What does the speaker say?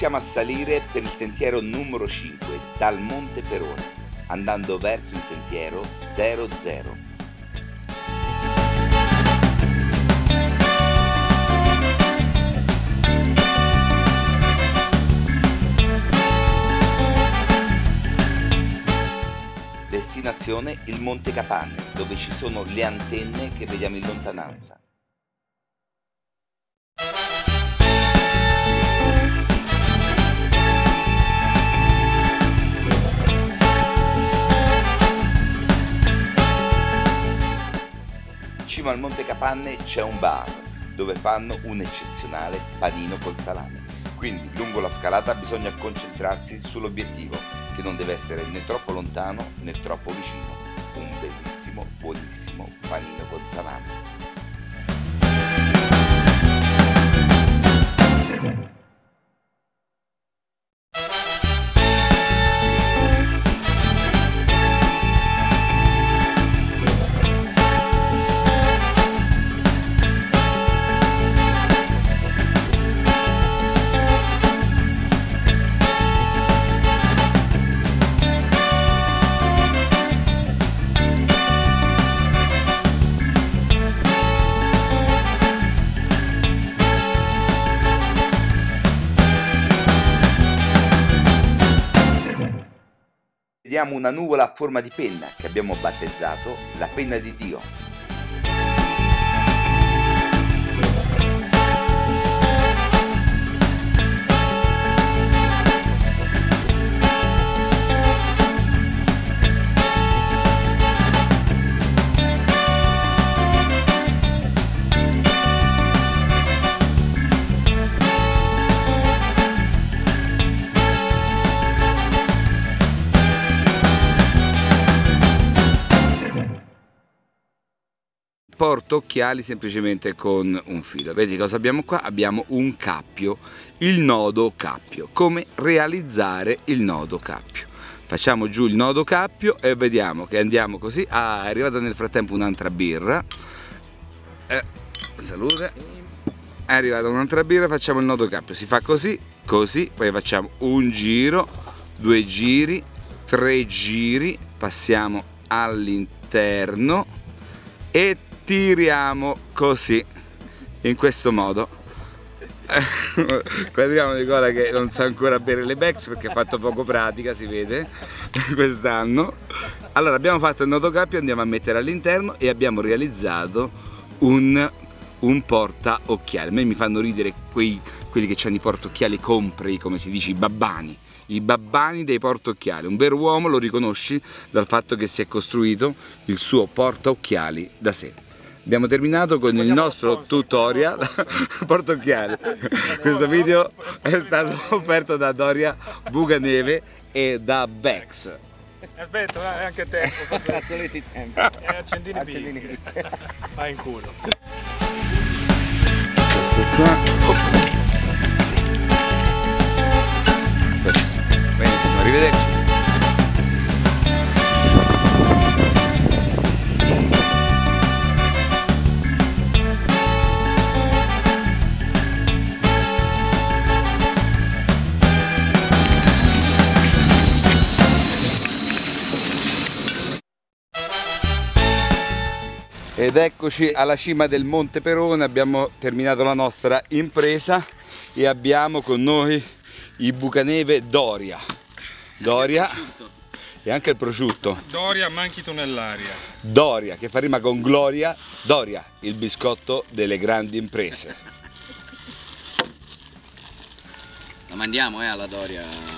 Iniziamo a salire per il sentiero numero 5 dal Monte Perone, andando verso il sentiero 00. Destinazione il Monte Capanne, dove ci sono le antenne che vediamo in lontananza. Cima al Monte Capanne c'è un bar dove fanno un eccezionale panino col salame. Quindi lungo la scalata bisogna concentrarsi sull'obiettivo, che non deve essere né troppo lontano né troppo vicino. Un bellissimo, buonissimo panino col salame. Vediamo una nuvola a forma di penna che abbiamo battezzato la penna di Dio. Porto occhiali semplicemente con un filo. Vedi cosa abbiamo qua? Abbiamo un cappio, il nodo cappio. Come realizzare il nodo cappio? Facciamo giù il nodo cappio e vediamo che andiamo così. Ah, è arrivata nel frattempo un'altra birra. Eh, salute. È arrivata un'altra birra, facciamo il nodo cappio. Si fa così, così, poi facciamo un giro, due giri, tre giri, passiamo all'interno e tiriamo così in questo modo qua abbiamo Nicola che non sa ancora bere le Bex perché ha fatto poco pratica si vede quest'anno allora abbiamo fatto il nodo cappio andiamo a mettere all'interno e abbiamo realizzato un, un porta occhiali a me mi fanno ridere quei, quelli che hanno i porta occhiali compri come si dice i babbani i babbani dei portaocchiali. Un vero uomo lo riconosci dal fatto che si è costruito il suo portaocchiali da sé. Abbiamo terminato con il nostro tutorial portocchiali. Questo video è stato offerto da Doria Buganeve e da Bex. Aspetta, è anche tempo. Fazzoletti tempo. E accendini big. Vai in culo. Questo qua. Ed eccoci alla cima del Monte Perone, abbiamo terminato la nostra impresa e abbiamo con noi i bucaneve Doria. Doria e anche il prosciutto. Doria manchi tonellaria. Doria, che fa rima con Gloria. Doria, il biscotto delle grandi imprese. La mandiamo eh alla Doria.